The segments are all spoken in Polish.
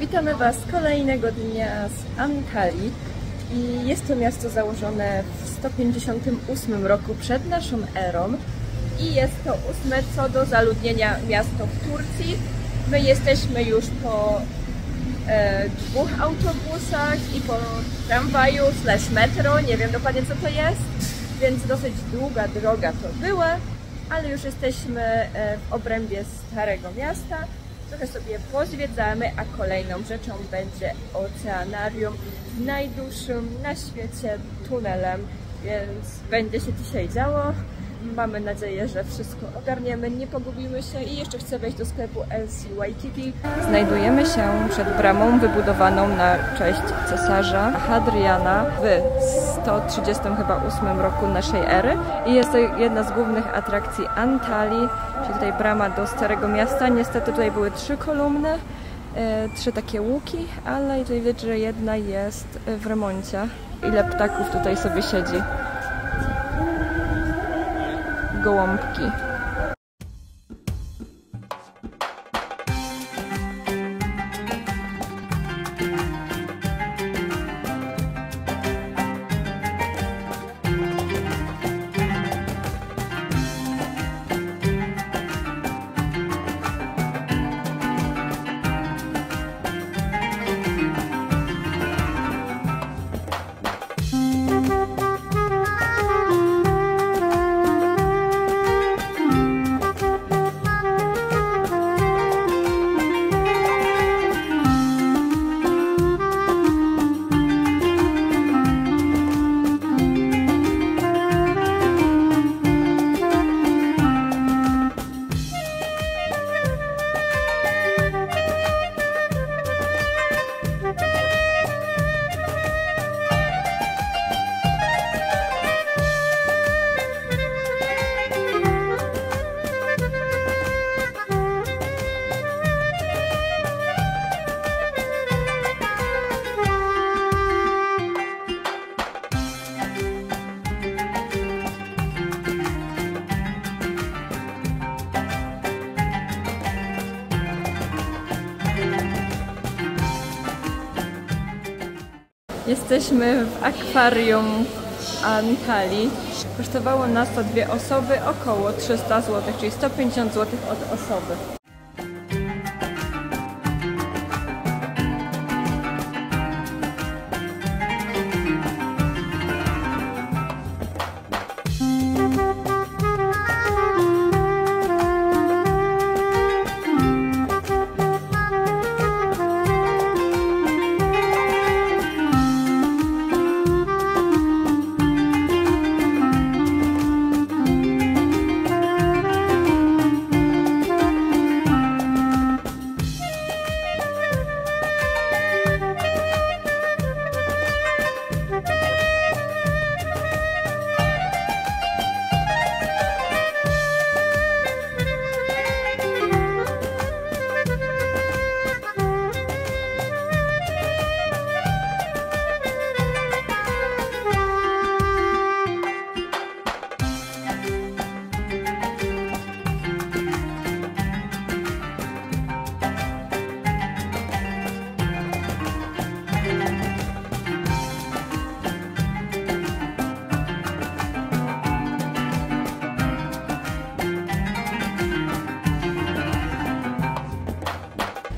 Witamy Was kolejnego dnia z Antalii i jest to miasto założone w 158 roku przed naszą erą i jest to ósme co do zaludnienia miasto w Turcji. My jesteśmy już po e, dwóch autobusach i po tramwaju slash metro, nie wiem dokładnie co to jest, więc dosyć długa droga to była, ale już jesteśmy e, w obrębie Starego Miasta trochę sobie pozwiedzamy, a kolejną rzeczą będzie oceanarium z najdłuższym na świecie tunelem, więc będzie się dzisiaj działo. Mamy nadzieję, że wszystko ogarniemy, nie pogubimy się i jeszcze chcę wejść do sklepu LC Waikiki. Znajdujemy się przed bramą wybudowaną na cześć cesarza Hadriana w 130 chyba 8 roku naszej ery i jest to jedna z głównych atrakcji Antalii, czyli tutaj brama do Starego Miasta. Niestety tutaj były trzy kolumny, e, trzy takie łuki, ale tutaj widać, że jedna jest w remoncie. Ile ptaków tutaj sobie siedzi gołąbki. Jesteśmy w akwarium Antalii. Kosztowało nas to dwie osoby około 300 zł, czyli 150 zł od osoby.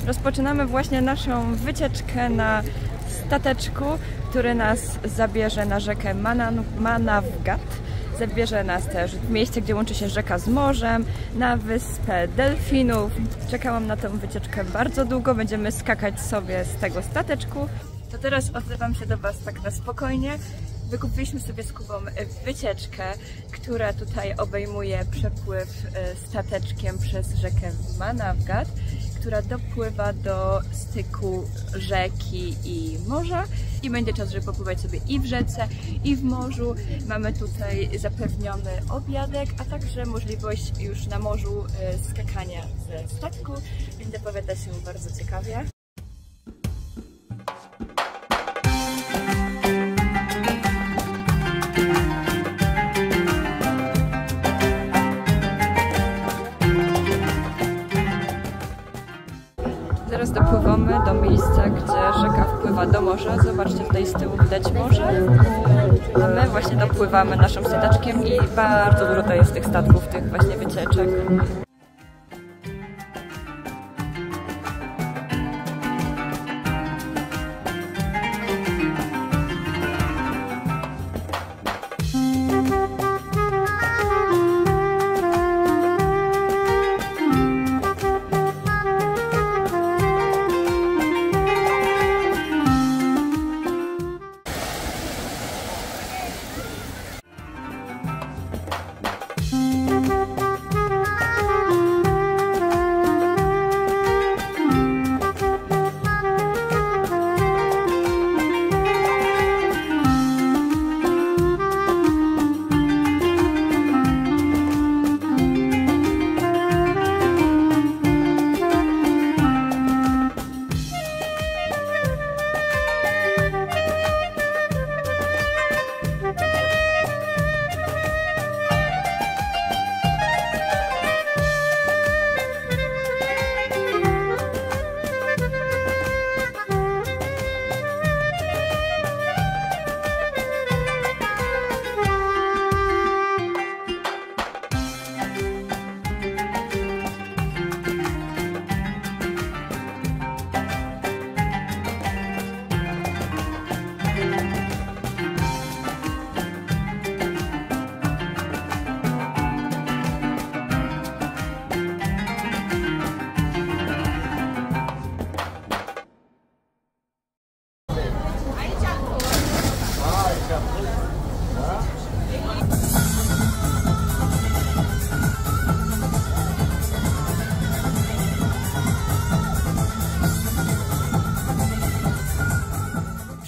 Rozpoczynamy właśnie naszą wycieczkę na stateczku, który nas zabierze na rzekę Manan Manavgat. Zabierze nas też w miejsce, gdzie łączy się rzeka z morzem, na wyspę delfinów. Czekałam na tę wycieczkę bardzo długo, będziemy skakać sobie z tego stateczku. To teraz odzywam się do Was tak na spokojnie. Wykupiliśmy sobie z Kubą wycieczkę, która tutaj obejmuje przepływ e, stateczkiem przez rzekę Manavgat która dopływa do styku rzeki i morza i będzie czas, żeby popływać sobie i w rzece, i w morzu. Mamy tutaj zapewniony obiadek, a także możliwość już na morzu e, skakania ze statku, więc zapowiada się bardzo ciekawie. Do miejsca, gdzie rzeka wpływa do morza. Zobaczcie, tutaj z tyłu widać morze. A my właśnie dopływamy naszym stateczkiem i bardzo dużo tutaj jest tych statków, tych właśnie wycieczek.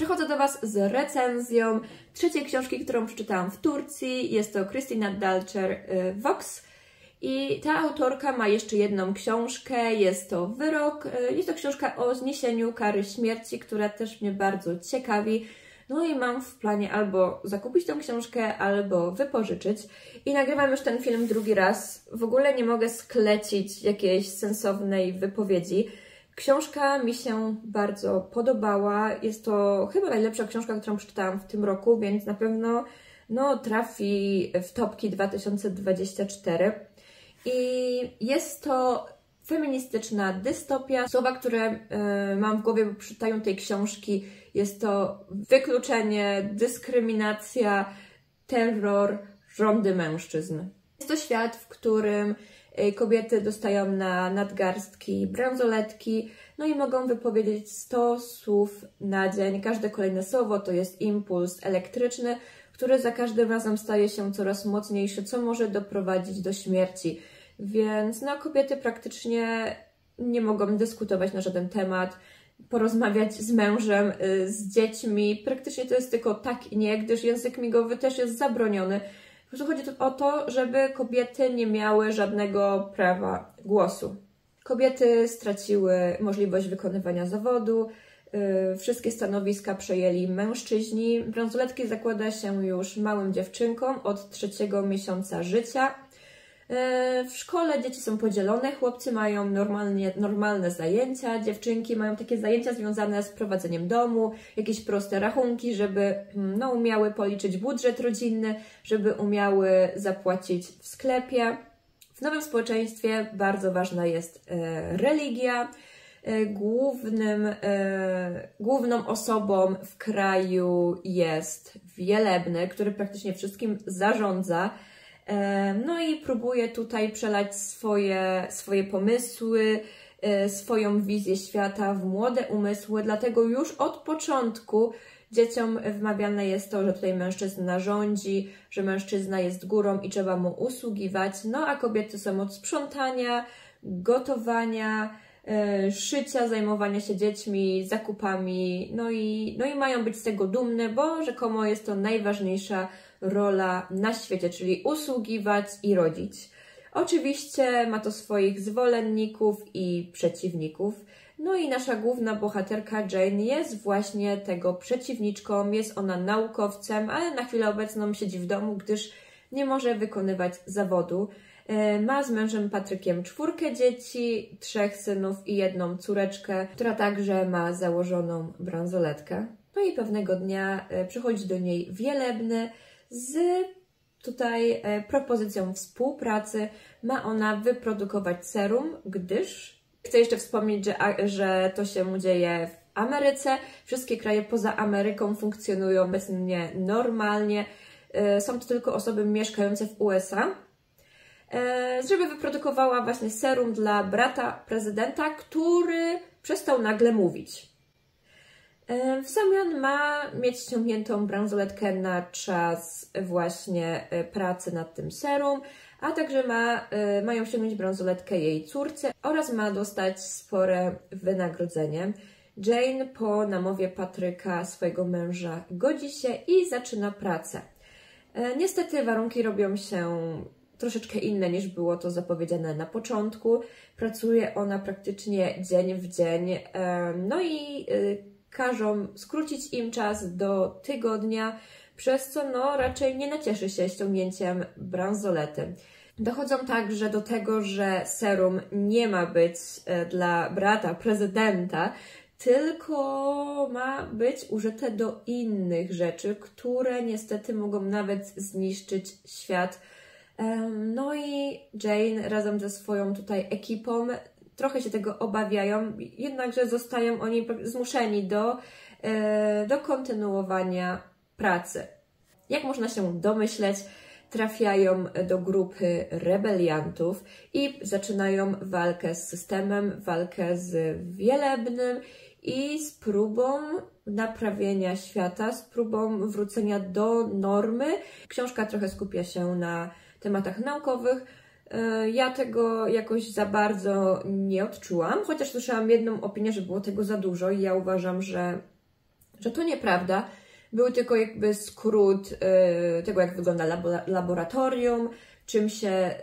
Przychodzę do Was z recenzją trzeciej książki, którą przeczytałam w Turcji. Jest to Christina Dalcher y, Vox. I ta autorka ma jeszcze jedną książkę, jest to Wyrok. Y, Jest to książka o zniesieniu kary śmierci, która też mnie bardzo ciekawi. No i mam w planie albo zakupić tą książkę, albo wypożyczyć. I nagrywam już ten film drugi raz. W ogóle nie mogę sklecić jakiejś sensownej wypowiedzi. Książka mi się bardzo podobała. Jest to chyba najlepsza książka, którą przeczytałam w tym roku, więc na pewno no, trafi w topki 2024. I jest to feministyczna dystopia. Słowa, które e, mam w głowie przy czytaniu tej książki, jest to wykluczenie, dyskryminacja, terror, rządy mężczyzn. Jest to świat, w którym kobiety dostają na nadgarstki bransoletki, no i mogą wypowiedzieć 100 słów na dzień. Każde kolejne słowo to jest impuls elektryczny, który za każdym razem staje się coraz mocniejszy, co może doprowadzić do śmierci. Więc no, kobiety praktycznie nie mogą dyskutować na żaden temat, porozmawiać z mężem, y, z dziećmi. Praktycznie to jest tylko tak i nie, gdyż język migowy też jest zabroniony. Po prostu chodzi o to, żeby kobiety nie miały żadnego prawa głosu. Kobiety straciły możliwość wykonywania zawodu, y, wszystkie stanowiska przejęli mężczyźni. Bransoletki zakłada się już małym dziewczynkom od trzeciego miesiąca życia. E, W szkole dzieci są podzielone, chłopcy mają normalnie, normalne zajęcia, dziewczynki mają takie zajęcia związane z prowadzeniem domu, jakieś proste rachunki, żeby mm, no, umiały policzyć budżet rodzinny, żeby umiały zapłacić w sklepie. W nowym społeczeństwie bardzo ważna jest e, religia. E, Głównym, główną osobą w kraju jest wielebny, który praktycznie wszystkim zarządza. No i próbuje tutaj przelać swoje, swoje pomysły, e, swoją wizję świata w młode umysły, dlatego już od początku dzieciom wmawiane jest to, że tutaj mężczyzna rządzi, że mężczyzna jest górą i trzeba mu usługiwać, no a kobiety są od sprzątania, gotowania, e, szycia, zajmowania się dziećmi, zakupami, no i, no i mają być z tego dumne, bo rzekomo jest to najważniejsza rola na świecie, czyli usługiwać i rodzić. Oczywiście ma to swoich zwolenników i przeciwników. No i nasza główna bohaterka Jane jest właśnie tego przeciwniczką, jest ona naukowcem, ale na chwilę obecną siedzi w domu, gdyż nie może wykonywać zawodu. E, ma z mężem Patrykiem czwórkę dzieci, trzech synów i jedną córeczkę, która także ma założoną bransoletkę. No i pewnego dnia e, przychodzi do niej wielebny z tutaj e, propozycją współpracy. Ma ona wyprodukować serum, gdyż chcę jeszcze wspomnieć, że, że to się dzieje w Ameryce. Wszystkie kraje poza Ameryką funkcjonują obecnie normalnie. Są to tylko osoby mieszkające w USA. E, żeby wyprodukowała właśnie serum dla brata prezydenta, który przestał nagle mówić. E, w zamian ma mieć ściągniętą bransoletkę na czas właśnie e, pracy nad tym serum, a także ma, mają ściągnąć bransoletkę jej córce oraz ma dostać spore wynagrodzenie. Jane po namowie Patryka, swojego męża, godzi się i zaczyna pracę. Niestety warunki robią się troszeczkę inne niż było to zapowiedziane na początku. Pracuje ona praktycznie dzień w dzień, no i każą skrócić im czas do tygodnia, przez co no raczej nie nacieszy się ściągnięciem bransolety. Dochodzą także do tego, że serum nie ma być e, dla brata prezydenta, tylko ma być użyte do innych rzeczy, które niestety mogą nawet zniszczyć świat no i Jane razem ze swoją tutaj ekipą trochę się tego obawiają, jednakże zostają oni zmuszeni do, e, do kontynuowania pracy. Jak można się domyśleć, trafiają do grupy rebeliantów i zaczynają walkę z systemem, walkę z wielebnym i z próbą naprawienia świata, z próbą wrócenia do normy. Książka trochę skupia się na tematach naukowych. E, ja tego jakoś za bardzo nie odczułam, chociaż słyszałam jedną opinię, że było tego za dużo i ja uważam, że, że to nieprawda. Był tylko jakby skrót y, tego, jak wygląda laboratorium, czym się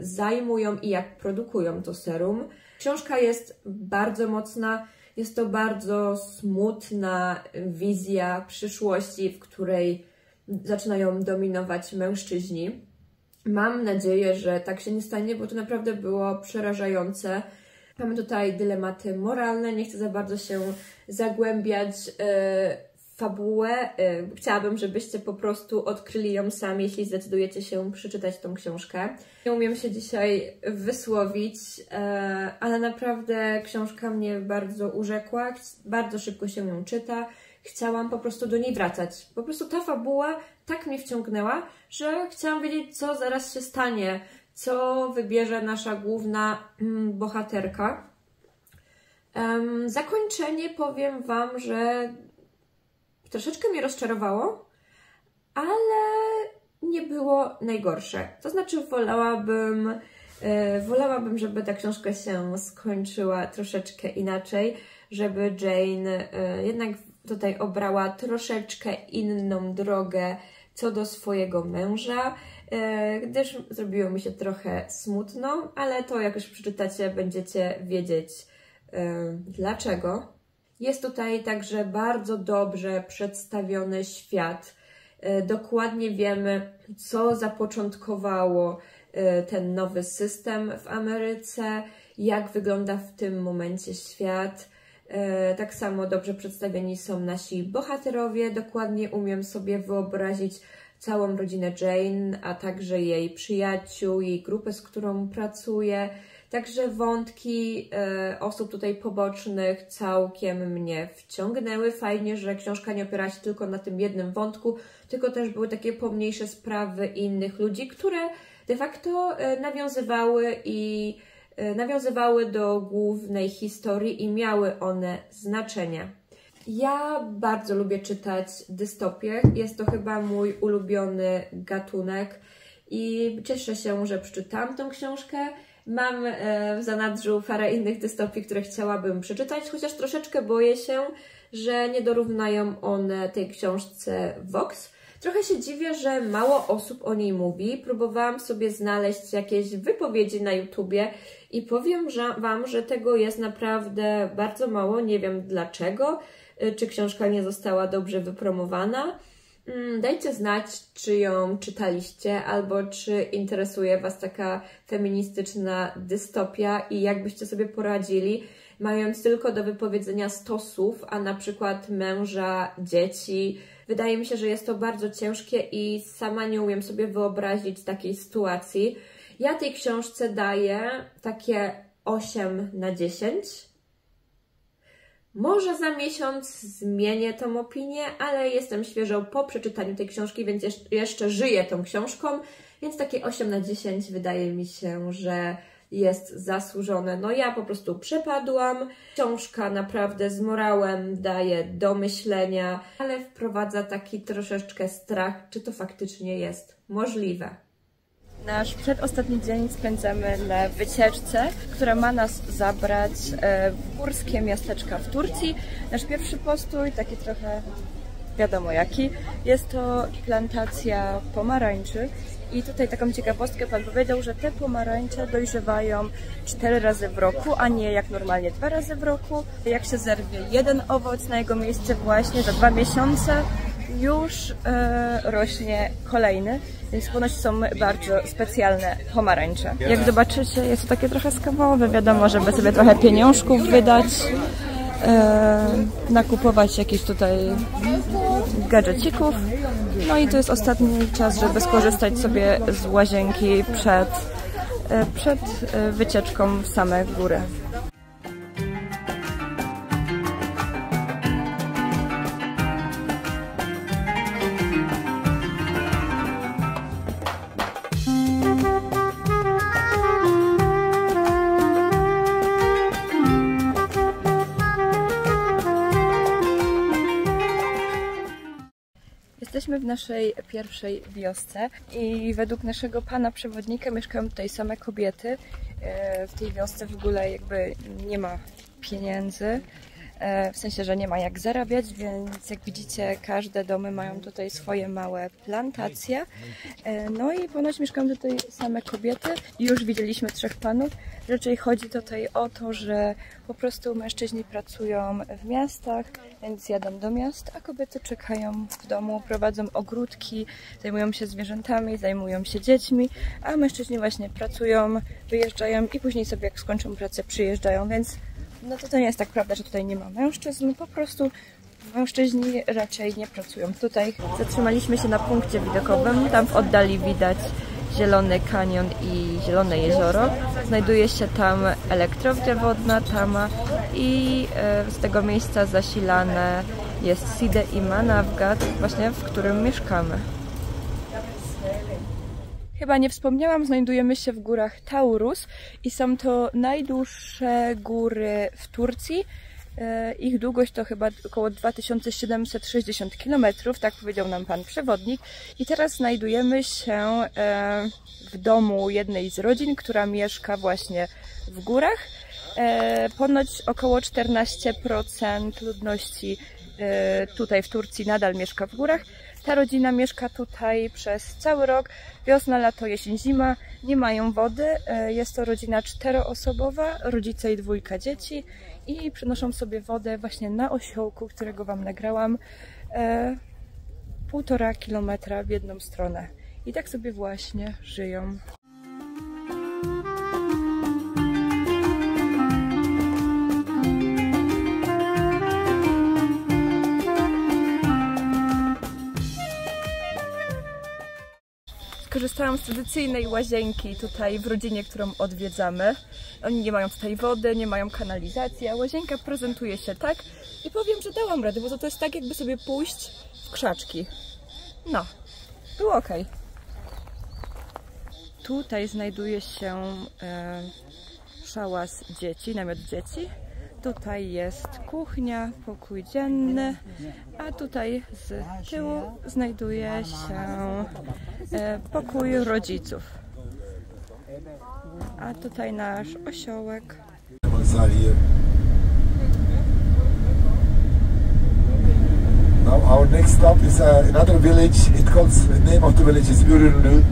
y, zajmują i jak produkują to serum. Książka jest bardzo mocna, jest to bardzo smutna wizja przyszłości, w której zaczynają dominować mężczyźni. Mam nadzieję, że tak się nie stanie, bo to naprawdę było przerażające. Mamy tutaj dylematy moralne, nie chcę za bardzo się zagłębiać e, w fabułę. E, chciałabym, żebyście po prostu odkryli ją sami, jeśli zdecydujecie się przeczytać tą książkę. Nie umiem się dzisiaj wysłowić, e, ale naprawdę książka mnie bardzo urzekła, bardzo szybko się ją czyta chciałam po prostu do niej wracać. Po prostu ta fabuła tak mnie wciągnęła, że chciałam wiedzieć, co zaraz się stanie, co wybierze nasza główna mm, bohaterka. Um, zakończenie powiem Wam, że troszeczkę mnie rozczarowało, ale nie było najgorsze. To znaczy, wolałabym, yy, wolałabym, żeby ta książka się skończyła troszeczkę inaczej, żeby Jane yy, jednak tutaj obrała troszeczkę inną drogę co do swojego męża, e, gdyż zrobiło mi się trochę smutno, ale to jak już przeczytacie, będziecie wiedzieć e, dlaczego. Jest tutaj także bardzo dobrze przedstawiony świat. E, dokładnie wiemy, co zapoczątkowało ten nowy system w Ameryce, jak wygląda w tym momencie świat tak samo dobrze przedstawieni są nasi bohaterowie. Dokładnie umiem sobie wyobrazić całą rodzinę Jane, a także jej przyjaciół, jej grupę, z którą pracuje. Także wątki e, osób tutaj pobocznych całkiem mnie wciągnęły. Fajnie, że książka nie opiera się tylko na tym jednym wątku, tylko też były takie pomniejsze sprawy innych ludzi, które de facto e, nawiązywały i E, nawiązywały do głównej historii i miały one znaczenie. Ja bardzo lubię czytać dystopię. Jest to chyba mój ulubiony gatunek i cieszę się, że przeczytałam tą książkę. Mam e, w zanadrzu parę innych dystopii, które chciałabym przeczytać, chociaż troszeczkę boję się, że nie dorównają one tej książce Vox. Trochę się dziwię, że mało osób o niej mówi. Próbowałam sobie znaleźć jakieś wypowiedzi na YouTubie i powiem że Wam, że tego jest naprawdę bardzo mało. Nie wiem dlaczego, y, czy książka nie została dobrze wypromowana. Mm, dajcie znać, czy ją czytaliście, albo czy interesuje Was taka feministyczna dystopia i jak byście sobie poradzili, mając tylko do wypowiedzenia stosów, a na przykład męża, dzieci. Wydaje mi się, że jest to bardzo ciężkie i sama nie umiem sobie wyobrazić takiej sytuacji. Ja tej książce daję takie 8 na 10 może za miesiąc zmienię tą opinię, ale jestem świeżo po przeczytaniu tej książki, więc jeszcze żyję tą książką, więc takie 8 na 10 wydaje mi się, że jest zasłużone. No ja po prostu przepadłam. Książka naprawdę z morałem daje do myślenia, ale wprowadza taki troszeczkę strach, czy to faktycznie jest możliwe. Nasz przedostatni dzień spędzamy na wycieczce, która ma nas zabrać e, w górskie miasteczka w Turcji. Nasz pierwszy postój, taki trochę wiadomo jaki, jest to plantacja pomarańczy. I tutaj taką ciekawostkę Pan powiedział, że te pomarańcze dojrzewają cztery razy w roku, a nie jak normalnie dwa razy w roku. Jak się zerwie jeden owoc na jego miejsce właśnie za dwa miesiące, już e, rośnie kolejny, więc ponoć są bardzo specjalne pomarańcze. Jak zobaczycie, jest to takie trochę skawowe, wiadomo, żeby sobie trochę pieniążków wydać, e, nakupować jakichś tutaj gadżecików. No i to jest ostatni czas, żeby skorzystać sobie z łazienki przed, e, przed e, wycieczką w same góry. Naszej pierwszej wiosce i według naszego pana przewodnika mieszkają tutaj same kobiety. E, w tej wiosce w ogóle jakby nie ma pieniędzy. E, w sensie, że nie ma jak zarabiać, więc jak widzicie, każde domy mają tutaj swoje małe plantacje. E, no i ponoć mieszkają tutaj same kobiety. Już widzieliśmy trzech panów. Raczej chodzi tutaj o to, że po prostu mężczyźni pracują w miastach, więc jadą do miast, a kobiety czekają w domu, prowadzą ogródki, zajmują się zwierzętami, zajmują się dziećmi, a mężczyźni właśnie pracują, wyjeżdżają i później sobie jak skończą pracę przyjeżdżają, więc no to to nie jest tak prawda, że tutaj nie ma mężczyzn, po prostu mężczyźni raczej nie pracują tutaj. Zatrzymaliśmy się na punkcie widokowym, tam w oddali widać Zielony Kanion i Zielone Jezioro. Znajduje się tam elektrownia wodna Tama i e, z tego miejsca zasilane jest Side i Manavgat, właśnie w którym mieszkamy. Chyba nie wspomniałam, znajdujemy się w górach Taurus i są to najdłuższe góry w Turcji. E, ich długość to chyba około 2760 km, tak powiedział nam pan przewodnik. I teraz znajdujemy się e, w domu jednej z rodzin, która mieszka właśnie w górach. E, ponoć około 14% ludności tutaj w Turcji nadal mieszka w górach. Ta rodzina mieszka tutaj przez cały rok, wiosna, lato, jesień, zima, nie mają wody. E, jest to rodzina czteroosobowa, rodzice i dwójka dzieci i przynoszą sobie wodę właśnie na osiołku, którego Wam nagrałam, e, półtora kilometra w jedną stronę. I tak sobie właśnie żyją. Skorzystałam z tradycyjnej łazienki tutaj w rodzinie, którą odwiedzamy. Oni nie mają tutaj wody, nie mają kanalizacji, a łazienka prezentuje się tak i powiem, że dałam radę, bo to jest tak jakby sobie pójść w krzaczki. No, było ok. Tutaj znajduje się e, szałas dzieci, namiot dzieci. Tutaj jest kuchnia, pokój dzienny, a tutaj z tyłu znajduje się e, pokój rodziców. A tutaj nasz osiołek. Now our next stop is uh, another village. It calls the name of the village is Ürünlü.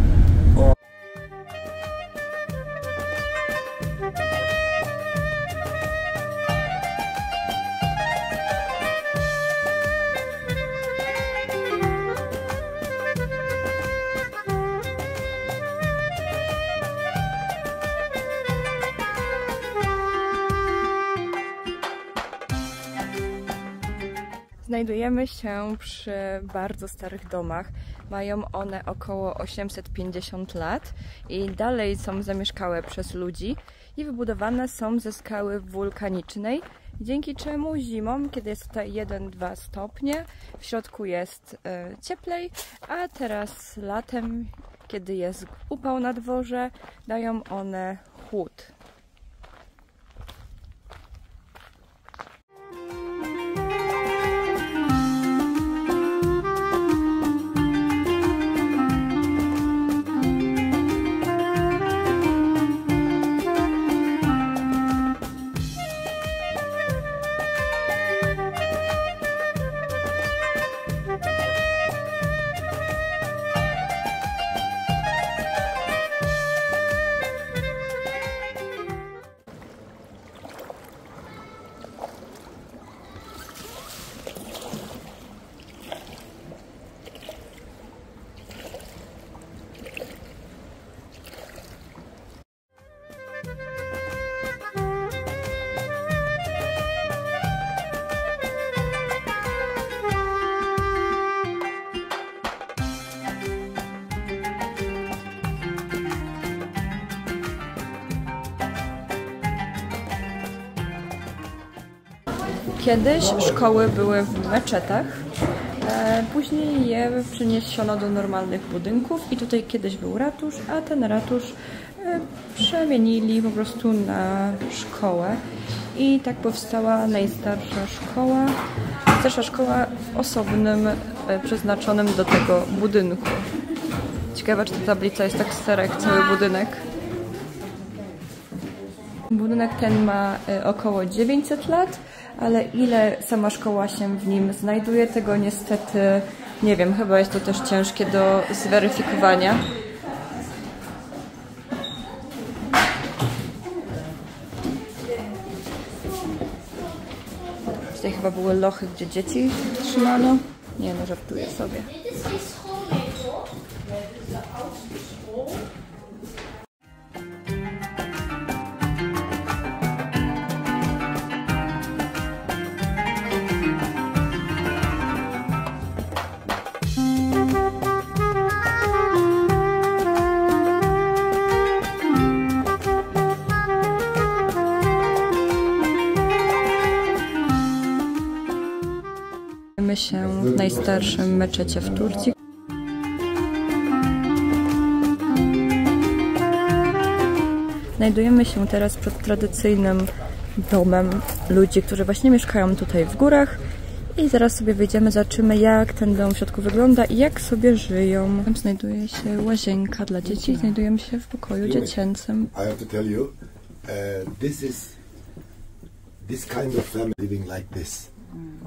Znajdujemy się przy bardzo starych domach. Mają one około 850 lat i dalej są zamieszkałe przez ludzi i wybudowane są ze skały wulkanicznej, dzięki czemu zimą, kiedy jest tutaj 1-2 stopnie, w środku jest e, cieplej, a teraz latem, kiedy jest upał na dworze, dają one chłód. Kiedyś szkoły były w meczetach, e, później je przeniesiono do normalnych budynków i tutaj kiedyś był ratusz, a ten ratusz e, przemienili po prostu na szkołę i tak powstała najstarsza szkoła, najstarsza szkoła w osobnym, e, przeznaczonym do tego budynku. Ciekawe, czy ta tablica jest tak stara jak cały budynek. Budynek ten ma około 900 lat, ale ile sama szkoła się w nim znajduje, tego niestety nie wiem. Chyba jest to też ciężkie do zweryfikowania. Tutaj chyba były lochy, gdzie dzieci trzymano. Nie no, żartuję sobie. Znajdujemy się w najstarszym meczecie w Turcji. Znajdujemy się teraz przed tradycyjnym domem ludzi, którzy właśnie mieszkają tutaj w górach. I zaraz sobie wyjdziemy, zobaczymy jak ten dom w środku wygląda i jak sobie żyją. Tam znajduje się łazienka dla dzieci. Znajdujemy się w pokoju dziecięcym. I have to tell you, uh, this is this kind of family living like this.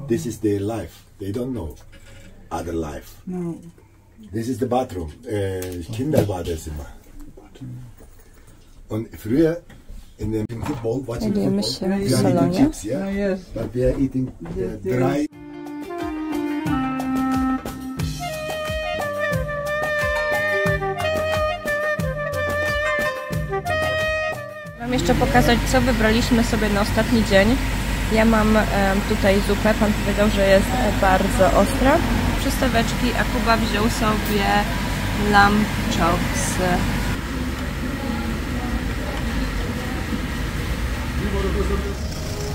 This is their life. They don't know other life. No. This is the bathroom. Uh, Kinderbadezimmer. Und früher in dem football, watching Znajdujemy football, się w we are eating salonie. chips, No, yeah? yes. But we are eating uh, Yes, dry jeszcze pokazać, co wybraliśmy sobie na ostatni dzień. Ja mam tutaj zupę, pan powiedział, że jest bardzo ostra. Przystaweczki, a Kuba wziął sobie lamb chops.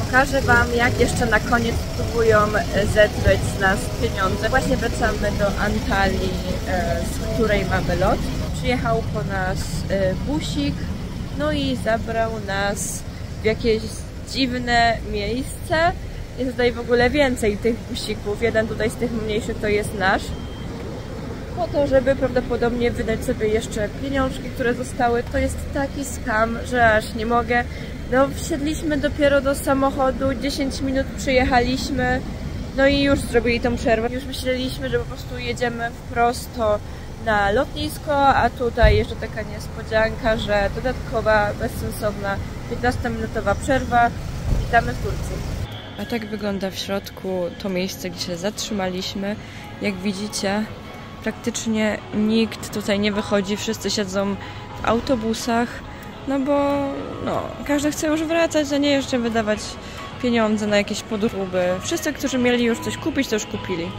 Pokażę Wam, jak jeszcze na koniec próbują e, zedrzeć z nas pieniądze. Właśnie wracamy do Antalii, e, z której mamy lot. Przyjechał po nas e, busik, no i zabrał nas w jakieś dziwne miejsce. Jest tutaj w ogóle więcej tych busików. Jeden tutaj z tych mniejszych to jest nasz. Po to, żeby prawdopodobnie wydać sobie jeszcze pieniążki, które zostały. To jest taki skam, że aż nie mogę. No, wsiedliśmy dopiero do samochodu, 10 minut przyjechaliśmy, no i już zrobili tą przerwę. Już myśleliśmy, że po prostu jedziemy prosto na lotnisko, a tutaj jeszcze taka niespodzianka, że dodatkowa, bezsensowna 15-minutowa przerwa. Witamy w Turcji. A tak wygląda w środku to miejsce, gdzie się zatrzymaliśmy. Jak widzicie, praktycznie nikt tutaj nie wychodzi, wszyscy siedzą w autobusach, no bo no, każdy chce już wracać, a nie jeszcze wydawać pieniądze na jakieś podróby. Wszyscy, którzy mieli już coś kupić, to już kupili.